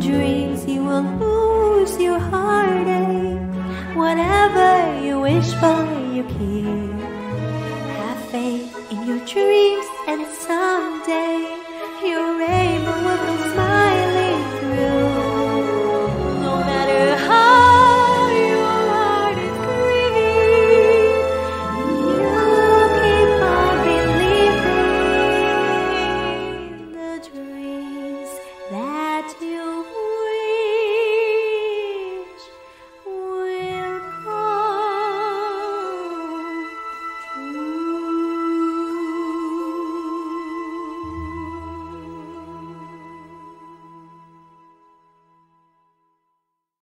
dreams, you will lose your heartache. Whatever you wish for, you keep. Have faith in your dreams, and someday you'll raise. that you.